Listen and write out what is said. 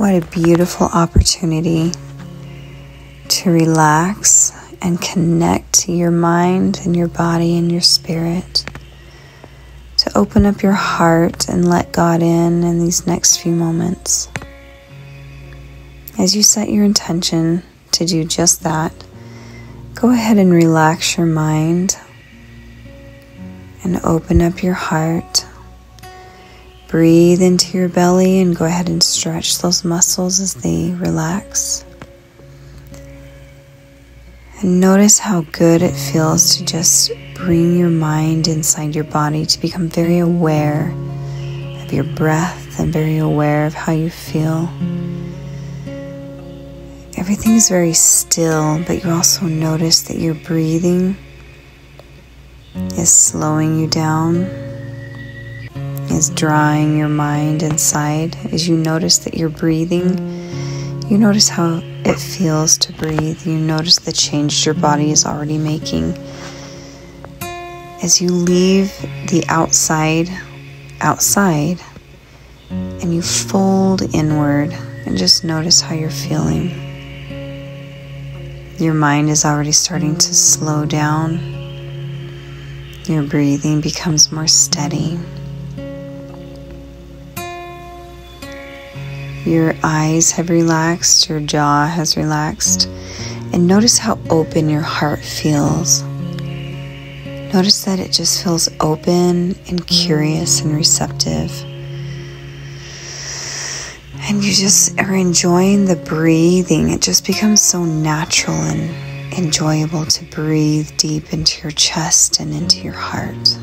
What a beautiful opportunity to relax and connect to your mind and your body and your spirit. To open up your heart and let God in in these next few moments. As you set your intention to do just that, go ahead and relax your mind and open up your heart. Breathe into your belly and go ahead and stretch those muscles as they relax. And notice how good it feels to just bring your mind inside your body to become very aware of your breath and very aware of how you feel. Everything is very still, but you also notice that your breathing is slowing you down, is drawing your mind inside. As you notice that you're breathing, you notice how it feels to breathe. You notice the change your body is already making. As you leave the outside outside and you fold inward and just notice how you're feeling. Your mind is already starting to slow down. Your breathing becomes more steady. Your eyes have relaxed, your jaw has relaxed, and notice how open your heart feels. Notice that it just feels open and curious and receptive. And you just are enjoying the breathing. It just becomes so natural and enjoyable to breathe deep into your chest and into your heart.